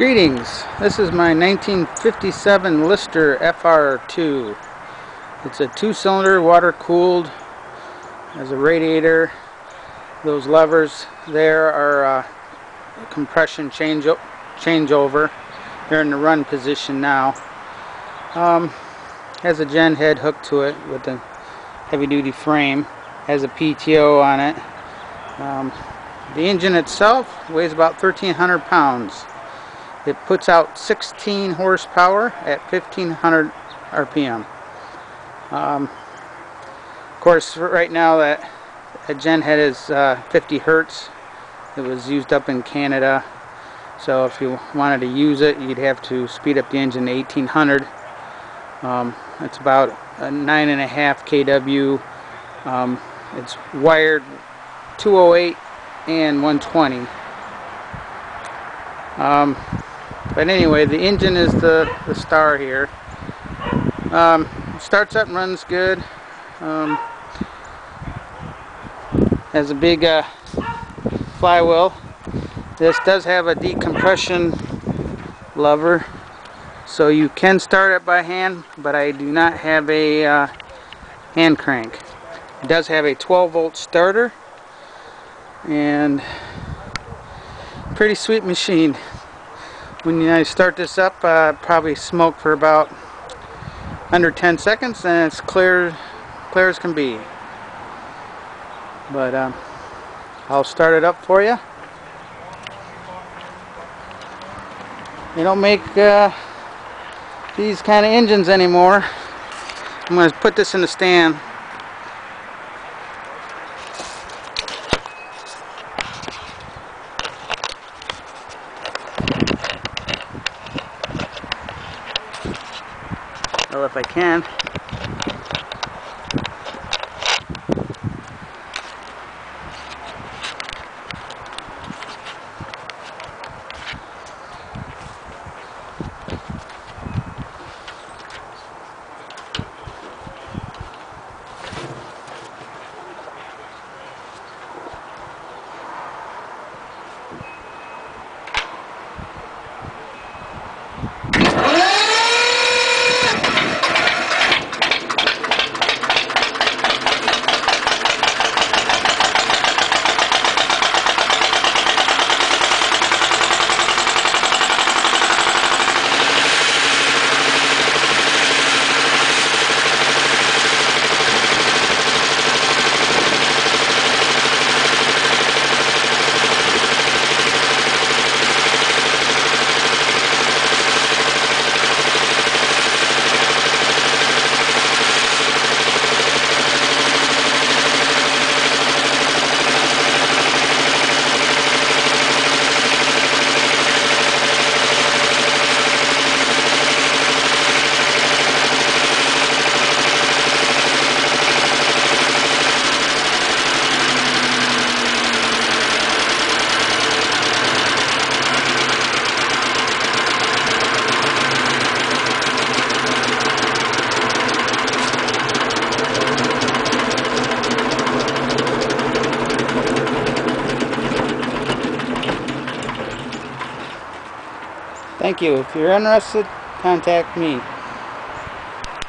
Greetings, this is my 1957 Lister FR2. It's a two-cylinder, water-cooled, has a radiator. Those levers there are uh, compression change changeover. They're in the run position now. Um, has a gen head hooked to it with a heavy-duty frame. Has a PTO on it. Um, the engine itself weighs about 1,300 pounds. It puts out 16 horsepower at 1500 RPM. Um, of course, right now that a gen head is uh, 50 hertz. It was used up in Canada. So if you wanted to use it, you'd have to speed up the engine to 1800. Um, it's about a nine and a half kW. Um, it's wired 208 and 120. Um, but anyway, the engine is the, the star here. Um, starts up and runs good. Um, has a big uh, flywheel. This does have a decompression lever. So you can start it by hand, but I do not have a uh, hand crank. It does have a 12 volt starter and pretty sweet machine when I start this up uh, probably smoke for about under 10 seconds and it's clear clear as can be. But um, I'll start it up for you they don't make uh, these kind of engines anymore. I'm going to put this in the stand well if I can Thank you. If you're interested, contact me.